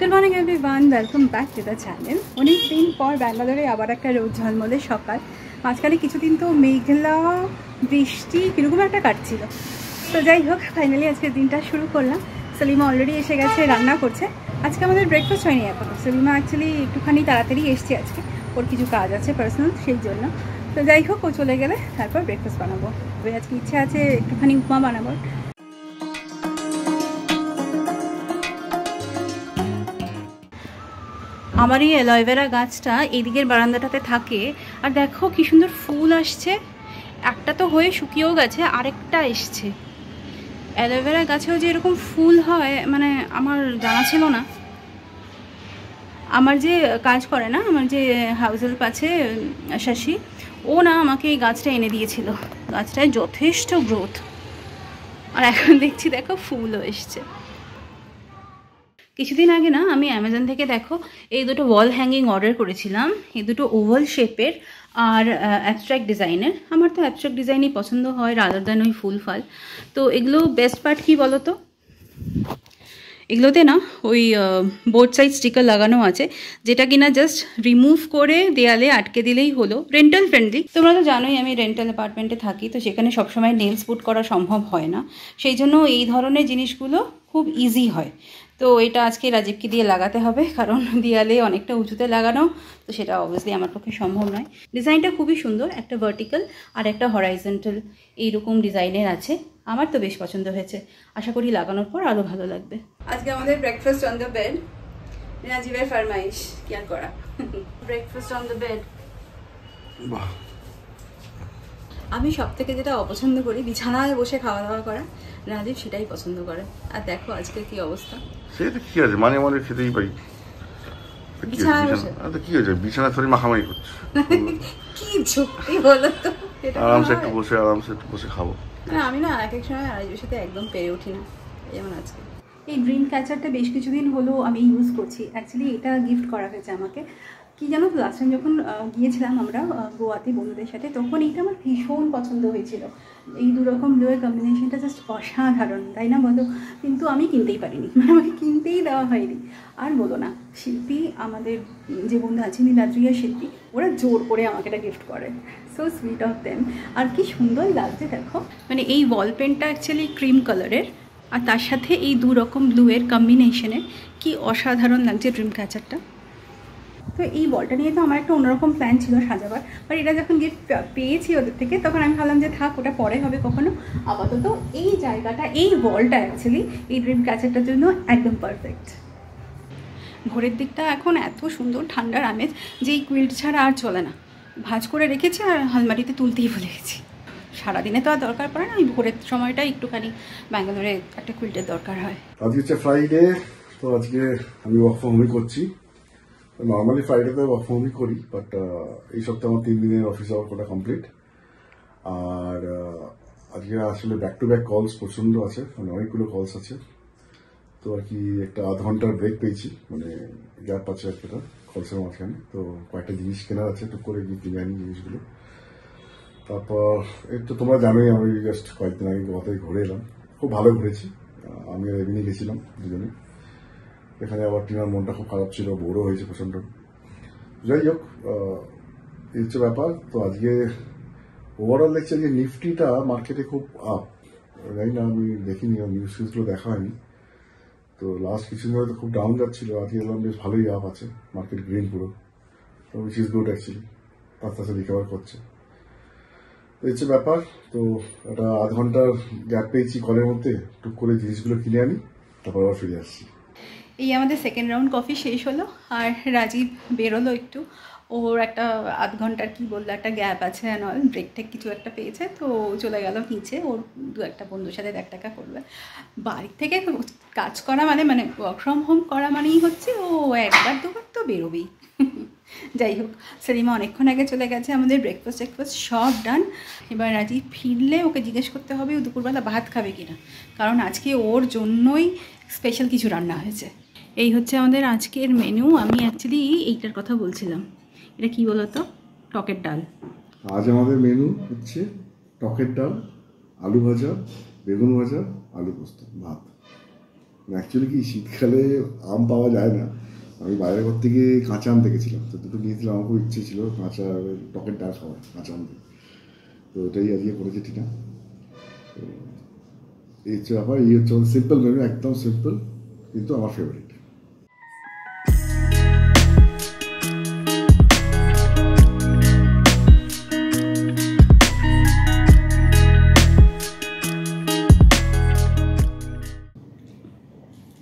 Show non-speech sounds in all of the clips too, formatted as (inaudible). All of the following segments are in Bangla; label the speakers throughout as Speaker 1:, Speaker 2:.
Speaker 1: Good morning everyone welcome back to the channel অনেক দিন পর ব্যাঙ্গালোরে আবার একটা রোদ ঝলমলে সকাল। মাঝখানে কিছুদিন তো মেঘলা বৃষ্টি, কীরকম একটা কাটছিল। তো যাই হোক ফাইনালি আজকে দিনটা শুরু করলাম। সলিমা অলরেডি এসে গেছে, রান্না করছে। আজকে আমাদের ব্রেকফাস্ট হয়নি এখনও সলিমা অ্যাকচুয়ালি একটুখানি তাড়াতাড়ি এসছে আজকে। ওর কিছু কাজ আছে পার্সোনাল সেই জন্য। তো যাই হোক, ও চলে গেলে তারপর ব্রেকফাস্ট বানাবো। তবে আজকে ইচ্ছা আছে একটুখানি উপমা বানাবোর আমার এই অ্যালোভেরা গাছটা এদিকের বারান্দাটাতে থাকে। আর দেখো কি সুন্দর ফুল আসছে। একটা তো হয়ে শুকিয়েও গেছে, আরেকটা এসছে। অ্যালোভেরা গাছেও যে এরকম ফুল হয় মানে আমার জানা ছিল না। আমার যে কাজ করে না, আমার যে হাউস হেল্প আছে, শশী, ও না আমাকে এই গাছটা এনে দিয়েছিল। গাছটায় যথেষ্ট গ্রোথ আর এখন দেখছি দেখো ফুলও এসছে। কিছুদিন আগে না আমি অ্যামাজন থেকে দেখো, এই দুটো ওয়াল হ্যাঙ্গিং অর্ডার করেছিলাম, এই দুটো ওভাল শেপের আর অ্যাবস্ট্রাক্ট ডিজাইনের আমার তো অ্যাবস্ট্রাক্ট ডিজাইনই পছন্দ হয় রাদার দেন ওই ফুল ফাল। তো এগুলো বেস্ট পার্ট কী বলো তো এগুলোতে না ওই বোর্ড সাইড স্টিকার লাগানো আছে, যেটা কিনা জাস্ট রিমুভ করে দেয়ালে আটকে দিলেই হলো। রেন্টাল ফ্রেন্ডলি তোমরা তো জানোই আমি রেন্টাল অ্যাপার্টমেন্টে থাকি, তো সেখানে সবসময় নেলস পুট করা সম্ভব হয় না। সেই জন্য এই ধরনের জিনিসগুলো খুব ইজি হয়। তো এটা আজকে রাজীবকে দিয়ে লাগাতে হবে, কারণ দেয়ালে অনেকটা উঁচুতে লাগানো, তো সেটা অবভিয়াসলি আমার পক্ষে সম্ভব নয়। ডিজাইনটা খুবই সুন্দর, একটা ভার্টিক্যাল আর একটা হরাইজেন্টাল এইরকম ডিজাইনের আছে। আমার তো বেশ পছন্দ হয়েছে। আশা করি লাগানোর পর আরও ভালো লাগবে। আজকে আমাদের ব্রেকফাস্ট অন দ্য বেড রাজীবের ফারমাইশ কি আর করা? ব্রেকফাস্ট অন দ্য বেড
Speaker 2: বাহ।
Speaker 1: আমি সব থেকে যেটা অপছন্দ করি বিছানায় বসে খাওয়া দাওয়া করা। রাজীব সেটাই পছন্দ করে। আর দেখো আজকে কি অবস্থা।
Speaker 2: সেটা কি আছে? মানে মানে খেতেই পারি। কি
Speaker 1: বিছানায়
Speaker 2: হয়েছে?
Speaker 1: বসে?
Speaker 2: বিছানা- কি হয়েছে? বিছানা শরীর মাখামাখি করছে। (laughs)
Speaker 1: কি যুক্তি বলো তো। এটা
Speaker 2: আরামসে একটু বসে আরামসে একটু বসে খাব।
Speaker 1: না, আমি না এক এক সময় রাজীবের সাথে একদম পেরে উঠি না, যেমন আজকে। এই ড্রিম ক্যাচারটা বেশ কিছুদিন হলো আমি ইউজ করছি। অ্যাকচুয়ালি এটা গিফট করা হয়েছে আমাকে। কি জানো তো লাস্ট টাইম যখন গিয়েছিলাম আমরা গোয়াতে বন্ধুদের সাথে, তখন এইটা আমার ভীষণ পছন্দ হয়েছিল। এই দুরকম ব্লুয়ের কম্বিনেশনটা জাস্ট অসাধারণ, তাই না বলো? কিন্তু আমি কিনতেই পারিনি মানে আমাকে কিনতেই দেওয়া হয়নি। আর বলো না, শিল্পী আমাদের যে বন্ধু আছে নীলাদ্রিয়া শিল্পী, ওরা জোর করে আমাকে এটা গিফট করে। সো সুইট অফ দেম আর কি সুন্দর লাগছে, দেখো। মানে এই ওয়াল পেনটা অ্যাকচুয়ালি ক্রিম কালারের আর তার সাথে এই দু রকম ব্লুয়ের কম্বিনেশনে কি অসাধারণ লাগছে ড্রিম ক্যাচারটা তো এই বলটা নিয়ে তো আমার একটা অন্যরকম প্ল্যান ছিল সাজাবার। বাট এটা যখন গিফট পেয়েছি ওদের থেকে তখন আমি ভাবলাম যে থাক ওটা পরে হবে কখনো। আপাতত এই জায়গাটা এই বলটা অ্যাকচুয়ালি এই ড্রিম ক্যাচারটার জন্য একদম পারফেক্ট ভোরের দিকটা এখন এত সুন্দর ঠান্ডার আমেজ যে এই কুইল্ট ছাড়া আর চলে না। ভাঁজ করে রেখেছি আর আলমারিতে তুলতেই ভুলে গেছি। সারাদিনে তো আর দরকার পড়ে না ওই ভোরের সময়টা একটুখানি ব্যাঙ্গালোরে একটা কুইল্টের দরকার হয়।
Speaker 2: আজকে হচ্ছে ফ্রাইডে তো আজকে আমি ওয়ার্ক ফ্রম হোমই করছি। নর্মালি ফ্রাইডেতে ওয়ার্ক হোমই করি বাট এই সপ্তাহে আমার তিন দিনের অফিস আওয়ার করা কমপ্লিট আর আজকে আসলে ব্যাক টু ব্যাক কলস প্রচণ্ড আছে মানে অনেকগুলো কলস আছে। তো আর কি একটা আধ ঘণ্টার ব্রেক পেয়েছি মানে গ্যাপ আছে একটা কলসের মাঝখানে। তো কয়েকটা জিনিস কেনার আছে, টুক করে গিয়ে কিনে আনি জিনিসগুলো। তারপর, এই তো তোমরা জানোই, আমি জাস্ট কয়েকদিন আগে গোয়াতে ঘুরে এলাম। খুব ভালো ঘুরেছি আমি আর গেছিলাম দুজনে। এখানে আবার টিনার মনটা খুব খারাপ ছিল, বোরও হয়েছে প্রচণ্ড যাই হোক এই হচ্ছে ব্যাপার। তো আজকে ওভারঅল দেখছি যে নিফটিটা মার্কেটে খুব আপ জানি না আমি দেখিনি নিউজ ফিউজগুলো দেখা হয়নি। তো লাস্ট কিছুদিন ধরে তো খুব ডাউন যাচ্ছিল, আজকে এলাম বেশ ভালোই আপ আছে মার্কেট গ্রিন পুরো। তো উইচ ইজ গুড অ্যাকচুয়ালি আস্তে আস্তে রিকভার করছে। তো এই হচ্ছে ব্যাপার। তো একটা আধ ঘণ্টার গ্যাপ পেয়েছি কলের মধ্যে, টুক করে জিনিসগুলো কিনে আনি, তারপর আবার ফিরে আসছি।
Speaker 1: এই আমাদের সেকেন্ড রাউন্ড কফি শেষ হলো আর রাজীব বেরোলো একটু। ওর একটা আধ ঘণ্টার কি বলল, একটা গ্যাপ আছে অ্যান্ড অল ব্রেক টেক কিছু একটা পেয়েছে, তো চলে গেল নিচে। ওর দু একটা বন্ধুর সাথে এক টাকা করবে। বাড়ির থেকে কাজ করা মানে মানে ওয়ার্ক ফ্রম হোম করা মানেই হচ্ছে ও একবার দুবার তো বেরোবেই। (laughs) যাই হোক, সেলিমা অনেকক্ষণ আগে চলে গেছে, আমাদের ব্রেকফাস্ট টেকফাস্ট সব ডান এবার রাজীব ফিরলে ওকে জিজ্ঞেস করতে হবে, ও দুপুরবেলা ভাত খাবে কিনা? কারণ আজকে ওর জন্যই স্পেশাল কিছু রান্না হয়েছে। এই হচ্ছে আমাদের আজকের মেনু আমি অ্যাকচুয়ালি এইটার কথা বলছিলাম। এটা কি বলতো? টকের ডাল।
Speaker 2: আজ আমাদের মেনু হচ্ছে টকের ডাল, আলু ভাজা, বেগুন ভাজা, আলু পোস্ত, ভাত। অ্যাকচুয়ালি কি, শীতকালে আম পাওয়া যায় না। আমি বাইরে ঘর থেকে কাঁচা আম দেখেছিলাম। তো দুটো নিয়েছিলাম আমার খুব ইচ্ছে ছিল কাঁচা টকের ডাল খাওয়ার, কাঁচা আম তো ওটাই আজকে করেছে না এই হচ্ছে ব্যাপার, এই হচ্ছে সিম্পল মেনু একদম সিম্পল কিন্তু আমার ফেভারিট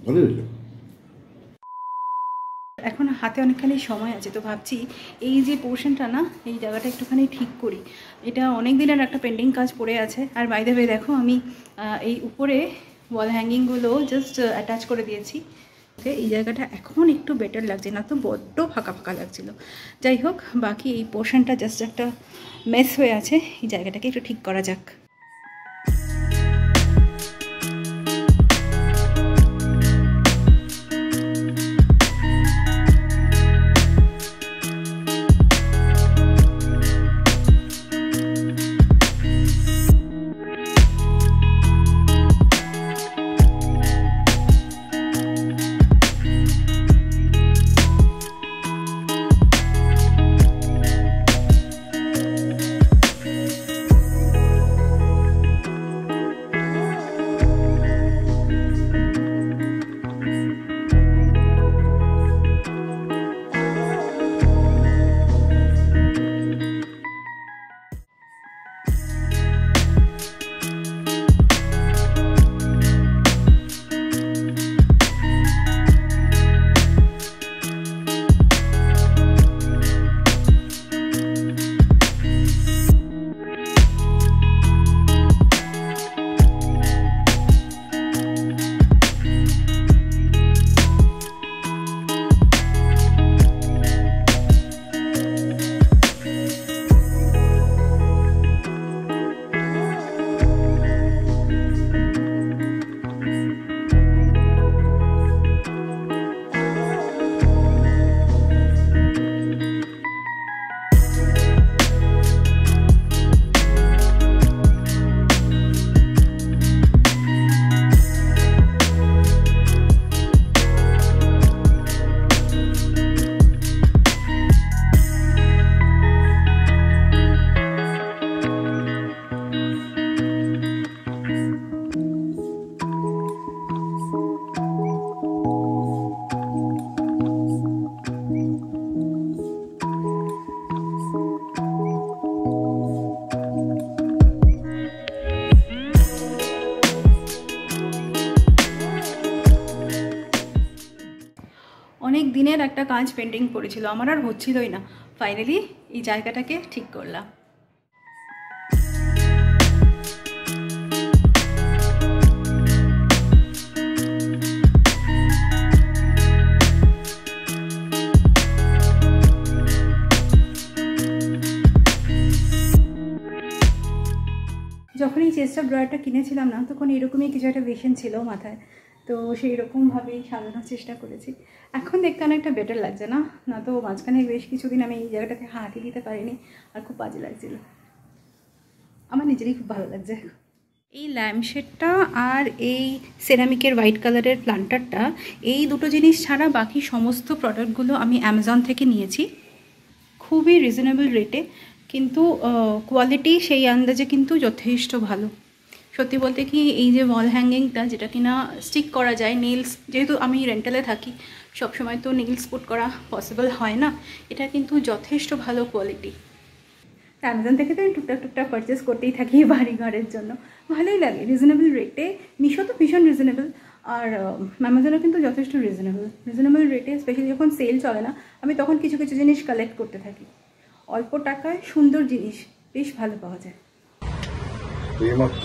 Speaker 2: ভালো
Speaker 1: এখন হাতে অনেকখানি সময় আছে, তো ভাবছি এই যে পোর্শনটা না, এই জায়গাটা একটুখানি ঠিক করি। এটা অনেক দিনের একটা পেন্ডিং কাজ পড়ে আছে। আর বাইরে বে দেখো আমি এই উপরে ওয়াল হ্যাঙ্গিংগুলো জাস্ট অ্যাটাচ করে দিয়েছি। ওকে, এই জায়গাটা এখন একটু বেটার লাগছে, না তো বড্ড ফাঁকা ফাঁকা লাগছিল। যাই হোক, বাকি এই পোর্শনটা জাস্ট একটা মেস হয়ে আছে। এই জায়গাটাকে একটু ঠিক করা যাক। অনেক দিনের একটা কাজ পেন্ডিং পড়েছিল, আমার আর হচ্ছিলই না। ফাইনালি এই জায়গাটাকে ঠিক করলাম। যখন এই চেস্টার ড্রয়ারটা কিনেছিলাম না, তখন এরকমই কিছু একটা ভিশন ছিল মাথায়। তো সেই রকমভাবেই সাজানোর চেষ্টা করেছি। এখন দেখতে অনেকটা বেটার লাগছে না? না তো মাঝখানে বেশ কিছুদিন আমি এই জায়গাটাতে হাঁটি দিতে পারিনি, আর খুব বাজে লাগছিল। আমার নিজেরই খুব ভালো লাগছে। এই ল্যাম্পশেডটা আর এই সেরামিকের হোয়াইট কালারের প্লান্টারটা এই দুটো জিনিস ছাড়া বাকি সমস্ত প্রোডাক্টগুলো আমি অ্যামাজন থেকে নিয়েছি। খুবই রিজনেবল রেটে কিন্তু কোয়ালিটি সেই আন্দাজে কিন্তু যথেষ্ট ভালো। সত্যি বলতে কি এই যে ওয়াল হ্যাঙ্গিংটা যেটা কিনা স্টিক করা যায় নেলস যেহেতু আমি রেন্টালে থাকি, সবসময় তো নেলস পুট করা পসিবল হয় না। এটা কিন্তু যথেষ্ট ভালো কোয়ালিটি অ্যামাজন থেকে তো আমি টুকটাক টুকটাক পারচেস করতেই থাকি বাড়ি ঘরের জন্য। ভালোই লাগে রিজনেবল রেটে মিশো তো ভীষণ রিজনেবল আর অ্যামাজনও কিন্তু যথেষ্ট রিজনেবল রিজনেবল রেটে স্পেশালি যখন সেল চলে না, আমি তখন কিছু কিছু জিনিস কালেক্ট করতে থাকি। অল্প টাকায় সুন্দর জিনিস, বেশ ভালো পাওয়া যায়।
Speaker 2: এইমাত্র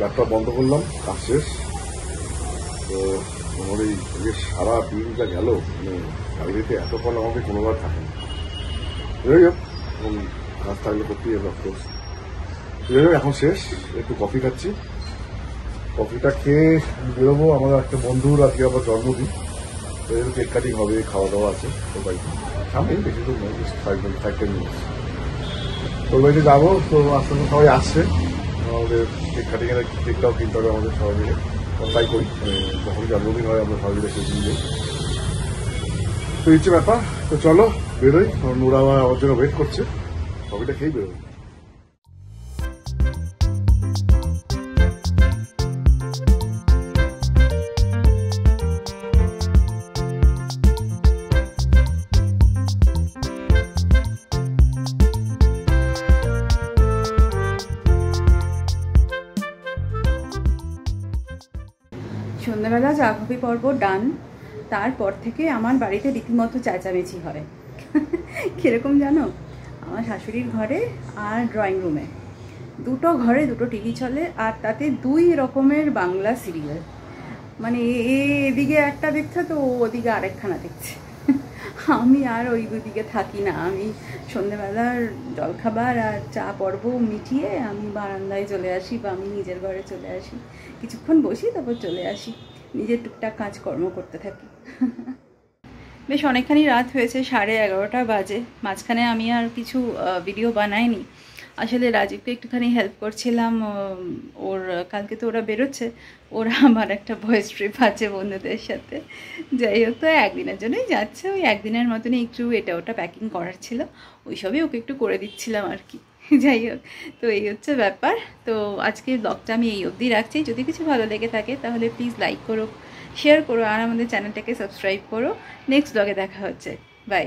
Speaker 2: ল্যাপটপ বন্ধ করলাম, কাজ শেষ। তো আমার এই যে সারা দিনটা গেল মানে বাইরেতে এত ফল আমাকে কোনোবার থাকে না। যাই হোক, এখন কাজ থাকলে করতেই অফকোর্স যাই হোক, এখন শেষ, একটু কফি খাচ্ছি। কফিটা খেয়ে বেরোবো, আমার একটা বন্ধুর আজকে আবার জন্মদিন। তো এর কেক কাটিং হবে খাওয়া দাওয়া আছে তো বাড়িতে সামনে বেশি নয় ফাইভ ফাইভ টেন মিনিটস তো বাড়িতে যাব, তো আস্তে আস্তে সবাই আসছে। আমাদের এর কেকটাও কিনতে হবে আমাদের সবাই মিলে তাই করি। মানে যখন জন্মদিন হয়, আমরা সবাই মিলে সেই তো এই ব্যাপার। তো চলো, বেরোই। নোরা আমার জন্য ওয়েট করছে। সবাইটা খেয়েই বেরোই
Speaker 1: সন্ধ্যাবেলা কফি পর্ব ডান, তারপর থেকে আমার বাড়িতে রীতিমতো চেঁচামেচি হয়। কীরকম জানো? আমার শাশুড়ির ঘরে আর ড্রয়িং রুমে দুটো ঘরে দুটো টিভি চলে আর তাতে দুই রকমের বাংলা সিরিয়াল মানে এদিকে একটা দেখছে তো ওদিকে আরেকখানা দেখছে। আমি আর ওই দুদিকে থাকি না। আমি সন্ধেবেলার জলখাবার আর চা পর্ব মিটিয়ে আমি বারান্দায় চলে আসি বা আমি নিজের ঘরে চলে আসি। কিছুক্ষণ বসি, তারপর চলে আসি। নিজের টুকটাক কাজকর্ম করতে থাকি। বেশ অনেকখানি রাত হয়েছে, সাড়ে এগারোটা বাজে। মাঝখানে আমি আর কিছু ভিডিও বানাইনি। আসলে রাজীবকে একটুখানি হেল্প করছিলাম ওর, কালকে তো ওরা বেরোচ্ছে, ওরা আমার একটা ভয়েস ট্রিপ আছে বন্ধুদের সাথে। যাই হোক, তো একদিনের জন্যই যাচ্ছে, ওই একদিনের মতনই একটু এটা ওটা প্যাকিং করার ছিল। ওই সবই ওকে একটু করে দিচ্ছিলাম আর কি। যাই হোক, তো এই হচ্ছে ব্যাপার। তো আজকের ব্লগটা আমি এই অবধি রাখছি। যদি কিছু ভালো লেগে থাকে, তাহলে প্লিজ লাইক করো শেয়ার করো, আর আমাদের চ্যানেলটাকে সাবস্ক্রাইব করো। নেক্সট ব্লগে দেখা হচ্ছে। বাই